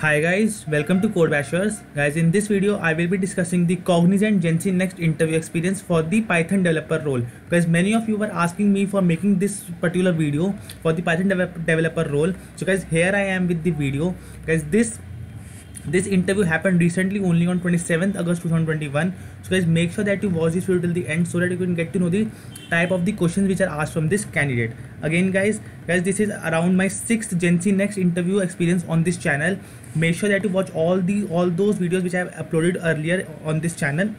Hi guys, welcome to Code Bashers. Guys, in this video, I will be discussing the Cognizant GenC Next interview experience for the Python developer role. Because many of you were asking me for making this particular video for the Python developer role. So guys, here I am with the video. Guys, this this interview happened recently only on 27th august 2021 so guys make sure that you watch this video till the end so that you can get to know the type of the questions which are asked from this candidate. Again guys guys this is around my sixth GenC next interview experience on this channel. Make sure that you watch all the all those videos which i have uploaded earlier on this channel.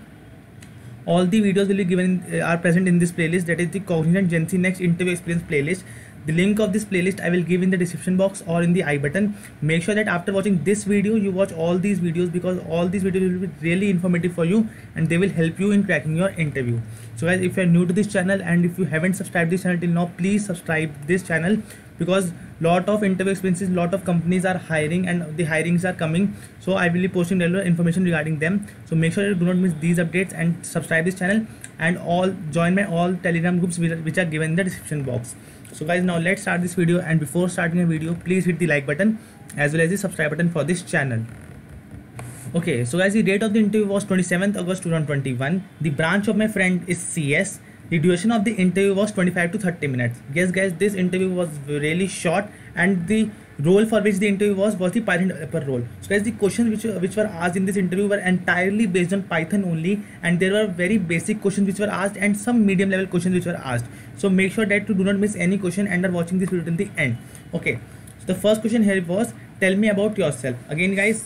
All the videos will be given uh, are present in this playlist. That is the cognizant GenC next interview experience playlist the link of this playlist i will give in the description box or in the i button. Make sure that after watching this video you watch all these videos because all these videos will be really informative for you and they will help you in cracking your interview. So guys if you are new to this channel and if you haven't subscribed this channel till now please subscribe this channel because a lot of interview experiences lot of companies are hiring and the hirings are coming. So i will be posting regular information regarding them. So make sure you do not miss these updates and subscribe this channel and all join my all telegram groups which are given in the description box so guys now let's start this video and before starting a video please hit the like button as well as the subscribe button for this channel. Okay so guys the date of the interview was 27th august 2021 the branch of my friend is cs the duration of the interview was 25 to 30 minutes. Yes guys this interview was really short and the role for which the interview was was the Python developer role so the question which which were आज in this interview were entirely based on Python only and there are very basic question which were asked and some medium level question which are asked so make sure that to do not miss any question and are watching this video in the end okay the first question here was tell me about yourself again guys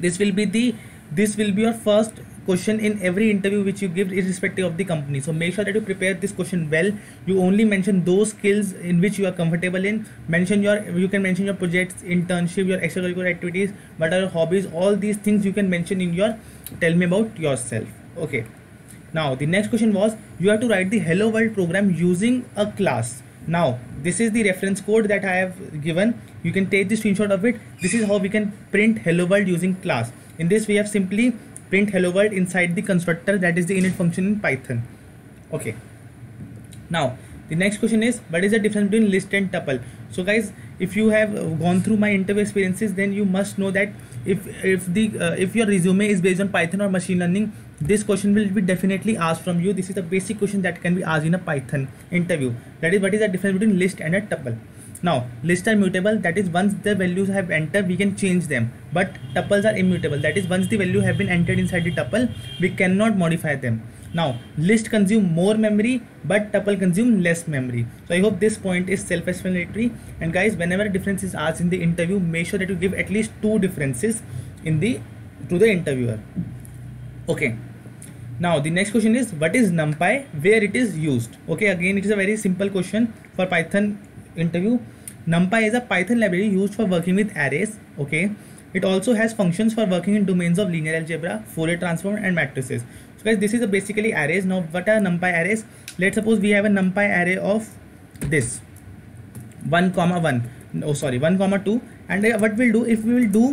this will be the this will be your first question in every interview which you give irrespective of the company. So make sure that you prepare this question well. You only mention those skills in which you are comfortable in. Mention your you can mention your projects internship your extracurricular activities what are your hobbies? All these things you can mention in your tell me about yourself. Okay. Now the next question was you have to write the hello world program using a class. Now this is the reference code that i have given. You can take the screenshot of it. This is how we can print hello world using class. In this we have simply print hello world inside the constructor that is the init function in python. Okay. Now the next question is what is the difference between list and tuple? So guys if you have gone through my interview experiences then you must know that if if the uh, if your resume is based on python or machine learning this question will be definitely asked from you. This is a basic question that can be asked in a python interview. That is what is the difference between list and a tuple now lists are mutable. That is once the values have entered we can change them. But tuples are immutable. That is once the value have been entered inside the tuple we cannot modify them. Now list consume more memory but tuple consume less memory. So i hope this point is self-explanatory. And guys whenever a difference is asked in the interview make sure that you give at least two differences in the to the interviewer. Okay. Now the next question is what is numpy where it is used? Okay again it is a very simple question for python interview. Numpy is a python library used for working with arrays okay? It also has functions for working in domains of linear algebra fourier transform and matrices. So guys this is a basically arrays. Now what are numpy arrays? Let's suppose we have a numpy array of this. 1 comma 1 oh sorry 1 comma 2 and uh, what we'll do if we will do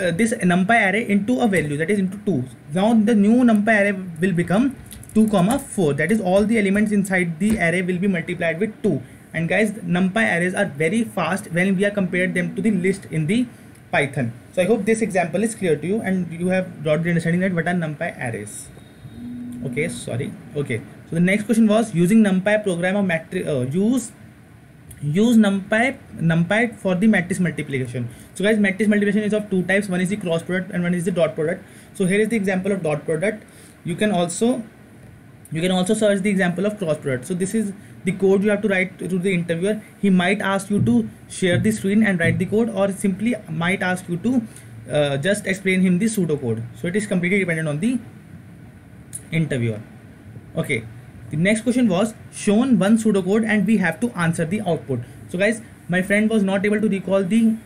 uh, this numpy array into a value that is into 2 now the new numpy array will become 2 comma 4 that is all the elements inside the array will be multiplied with 2 and guys numpy arrays are very fast when we are compared them to the list in the python. So i hope this example is clear to you and you have the understanding that what are numpy arrays. Okay sorry. Okay. So the next question was using numpy program or matrix uh, use use numpy numpy for the matrix multiplication. So guys matrix multiplication is of two types. One is the cross product and one is the dot product. So here is the example of dot product. You can also you can also search the example of cross product so this is the code you have to write to the interviewer. He might ask you to share the screen and write the code or simply might ask you to uh, just explain him the pseudocode. So it is completely dependent on the interviewer. Okay. The next question was shown one pseudocode and we have to answer the output. So guys my friend was not able to recall the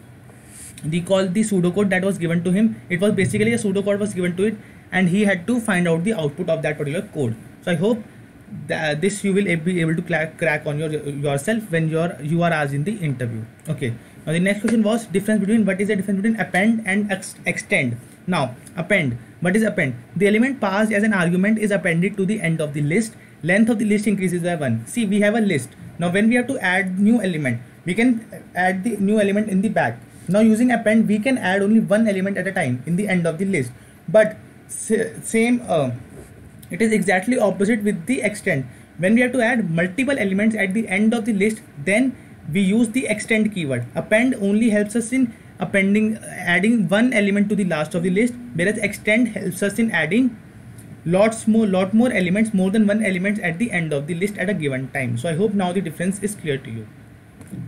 recall the pseudocode that was given to him. It was basically a pseudocode was given to it and he had to find out the output of that particular code so i hope that this you will be able to crack, on your yourself when you're you are asked in the interview. Okay. Now the next question was difference between what is the difference between append and ex extend? Now append. What is append? The element passed as an argument is appended to the end of the list. Length of the list increases by one. See we have a list. Now when we have to add new element we can add the new element in the back. Now using append we can add only one element at a time in the end of the list. But same uh, it is exactly opposite with the extend. When we have to add multiple elements at the end of the list then we use the extend keyword. Append only helps us in appending adding one element to the last of the list whereas extend helps us in adding lots more lot more elements more than one element at the end of the list at a given time. So i hope now the difference is clear to you.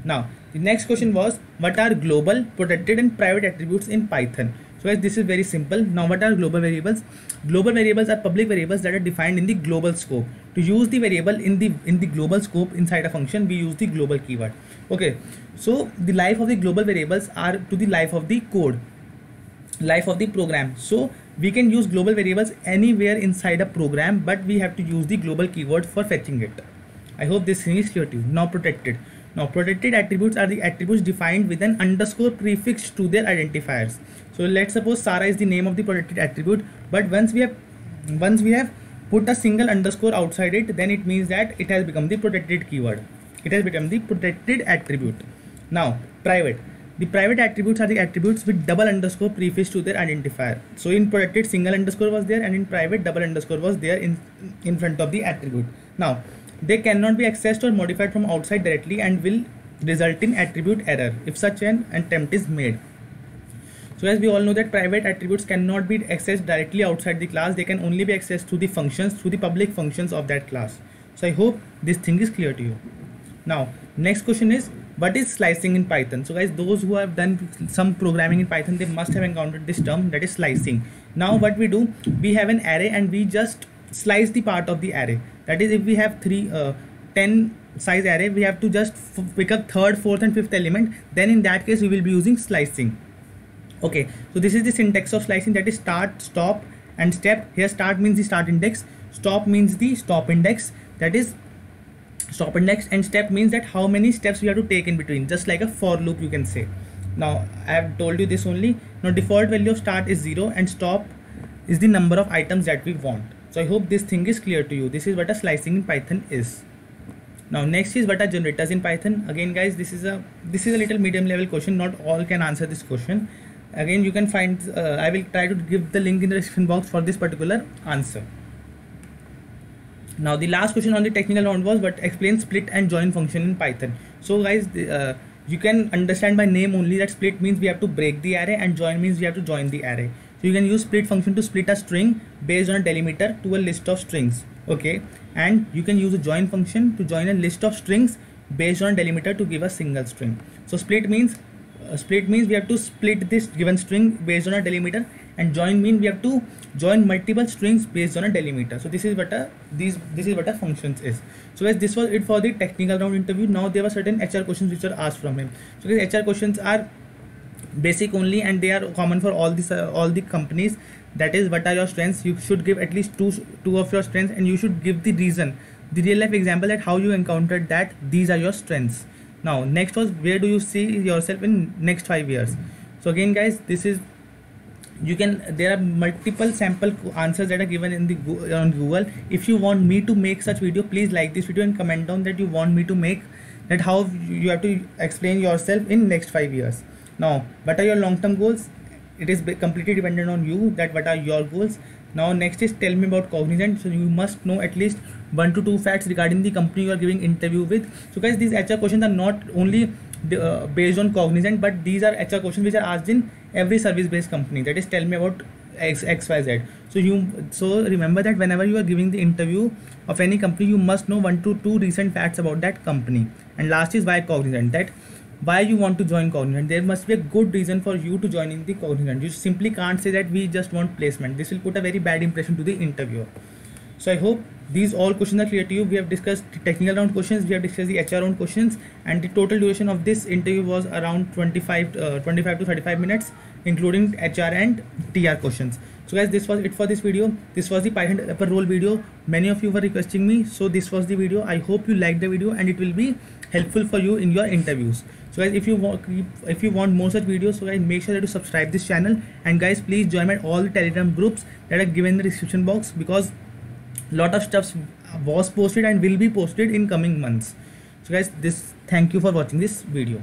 Now the next question was what are global protected and private attributes in python so guys this is very simple. Now what are global variables? Global variables are public variables that are defined in the global scope. To use the variable in the in the global scope inside a function we use the global keyword. Okay. So the life of the global variables are to the life of the code life of the program. So we can use global variables anywhere inside a program but we have to use the global keyword for fetching it. I hope this thing is clear to you. Now protected. Now protected attributes are the attributes defined with an underscore prefix to their identifiers so let's suppose Sara is the name of the protected attribute but once we have once we have put a single underscore outside it then it means that it has become the protected keyword it has become the protected attribute now private the private attributes are the attributes with double underscore prefix to their identifier. So in protected single underscore was there and in private double underscore was there in, in front of the attribute. Now they cannot be accessed or modified from outside directly and will result in attribute error if such an attempt is made. So as we all know that private attributes cannot be accessed directly outside the class, they can only be accessed through the functions, through the public functions of that class. So I hope this thing is clear to you. Now next question is what is slicing in python? So guys those who have done some programming in python they must have encountered this term that is slicing. Now what we do we have an array and we just slice the part of the array. That is if we have three uh, 10 size array we have to just pick up third fourth and fifth element. Then in that case we will be using slicing okay so this is the syntax of slicing that is start stop and step. Here start means the start index. Stop means the stop index. That is stop index and step means that how many steps we have to take in between just like a for loop you can say. Now i have told you this only. Now default value of start is 0 and stop is the number of items that we want. So i hope this thing is clear to you. This is what a slicing in python is. Now next is what are generators in python? Again guys this is a this is a little medium level question. Not all can answer this question again you can find uh, i will try to give the link in the description box for this particular answer. Now the last question on the technical round was what explain split and join function in python. So guys uh, you can understand by name only that split means we have to break the array and join means we have to join the array. So you can use split function to split a string based on a delimiter to a list of strings okay? And you can use a join function to join a list of strings based on delimiter to give a single string. So split means uh, split means we have to split this given string based on a delimiter and join mean we have to join multiple strings based on a delimiter. So this is what a these this is what a functions is. So guys this was it for the technical round interview. Now there were certain hr questions which were asked from him. So guys hr questions are basic only and they are common for all these uh, all the companies. That is what are your strengths? You should give at least two two of your strengths and you should give the reason. The real life example that how you encountered that these are your strengths now next was where do you see yourself in next five years? So again guys this is you can there are multiple sample answers that are given in the on google. If you want me to make such video please like this video and comment down that you want me to make that how you have to explain yourself in next five years. Now what are your long-term goals? It is completely dependent on you that what are your goals now next is tell me about cognizant. So you must know at least one to two facts regarding the company you are giving interview with. So guys these hr questions are not only uh, based on cognizant but these are hr questions which are asked in every service based company. That is tell me about X, xyz so you so remember that whenever you are giving the interview of any company you must know one to two recent facts about that company. And last is why cognizant. That why you want to join cognizant? There must be a good reason for you to join in the cognizant. You simply can't say that we just want placement. This will put a very bad impression to the interviewer so i hope these all questions are clear to you. We have discussed technical round questions we have discussed the hr round questions and the total duration of this interview was around 25 uh, 25 to 35 minutes including hr and tr questions. So guys this was it for this video. This was the python developer role video. Many of you were requesting me so this was the video. I hope you liked the video and it will be helpful for you in your interviews. So guys if you want if you want more such videos so guys make sure that you subscribe this channel. And guys please join my all the telegram groups that are given in the description box because lot of stuff was posted and will be posted in coming months. So guys this thank you for watching this video